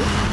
Yeah.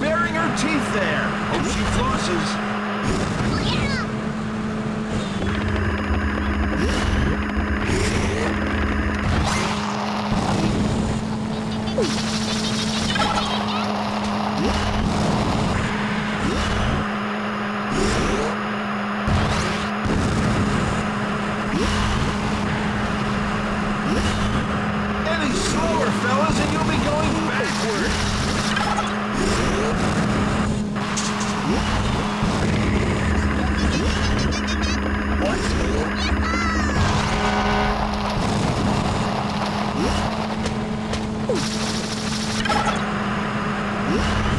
Baring her teeth there. Hope she flosses. Hum?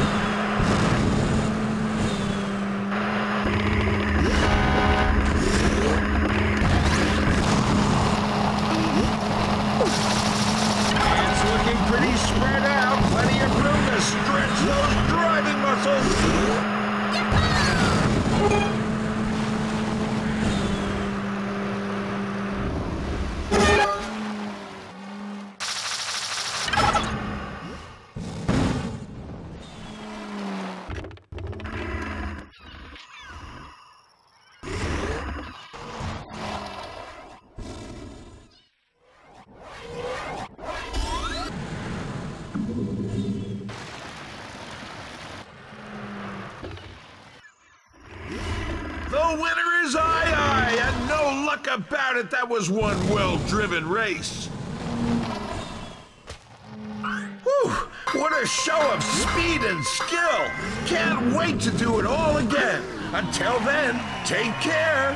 The winner is AiAi, and no luck about it. That was one well-driven race. Whew, what a show of speed and skill. Can't wait to do it all again. Until then, take care.